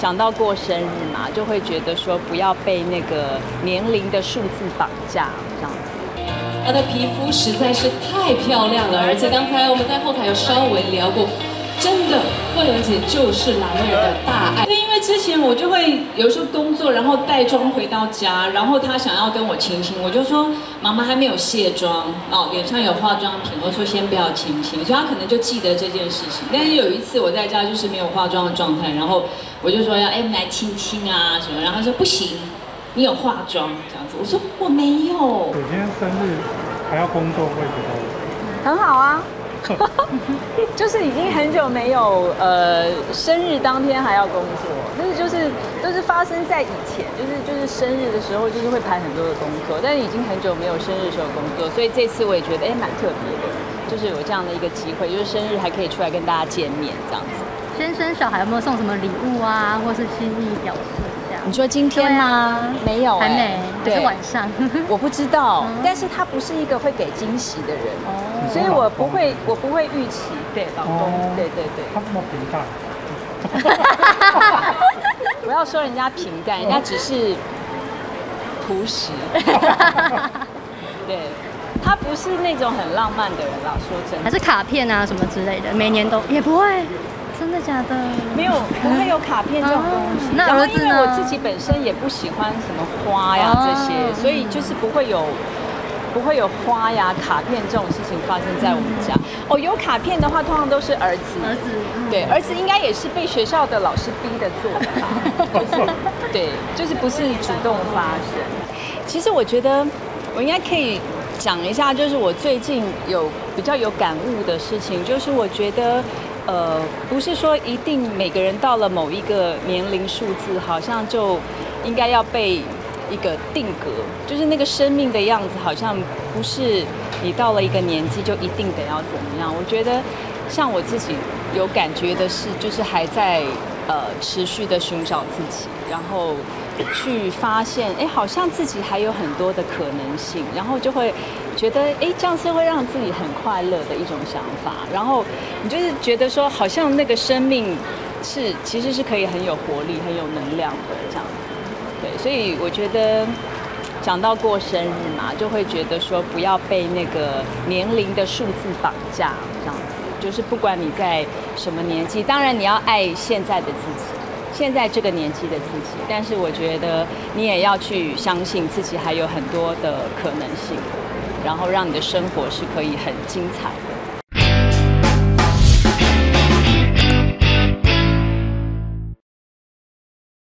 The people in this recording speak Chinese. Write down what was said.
想到过生日嘛，就会觉得说不要被那个年龄的数字绑架这样子。她的皮肤实在是太漂亮了，而且刚才我们在后台有稍微聊过，真的桂纶姐就是兰儿的大爱。因为之前我就会有时候工作，然后带妆回到家，然后她想要跟我亲亲，我就说妈妈还没有卸妆哦，脸上有化妆品，我说先不要亲亲，所以她可能就记得这件事情。但是有一次我在家就是没有化妆的状态，然后我就说要哎我们来亲亲啊什么，然后她说不行，你有化妆这样子，我说我没有。我今天生日还要工作，会觉得很好啊，就是已经很久没有呃生日当天还要工作，但是就是都是发生在以前，就是就是生日的时候就是会排很多的工作，但是已经很久没有生日的时候工作，所以这次我也觉得哎蛮特别的，就是有这样的一个机会，就是生日还可以出来跟大家见面这样子。先生小孩有没有送什么礼物啊，或是心意表示？你说今天吗？没有、哎。还没，对，晚上。我不知道，嗯。但是他不是一个会给惊喜的人，哦。所以我不会我不会预期，对老公，哦。对对对。他这么平淡，不要说人家平淡，人家只是朴实。对，他不是那种很浪漫的人啦，说真的。还是卡片啊什么之类的，每年都也不会，真的假的？没有不会有卡片这种东西然后因为我自己本身也不喜欢什么花呀哦这些，所以就是不会有不会有花呀卡片这种事情发生在我们家。哦，有卡片的话，通常都是儿子。儿子，嗯对，儿子应该也是被学校的老师逼的做的吧？就 是对，就是不是主动发生。其实我觉得我应该可以讲一下，就是我最近有比较有感悟的事情，就是我觉得。呃，不是说一定每个人到了某一个年龄数字，好像就应该要被一个定格，就是那个生命的样子，好像不是你到了一个年纪就一定得要怎么样。我觉得像我自己有感觉的是，就是还在呃持续的寻找自己，然后去发现，哎，好像自己还有很多的可能性，然后就会觉得，哎，这样是会让自己很快乐的一种想法。然后你就是觉得说，好像那个生命是其实是可以很有活力、很有能量的这样子。对，所以我觉得讲到过生日嘛，就会觉得说不要被那个年龄的数字绑架，这样子。就是不管你在什么年纪，当然你要爱现在的自己，现在这个年纪的自己。但是我觉得你也要去相信自己还有很多的可能性，然后让你的生活是可以很精彩的。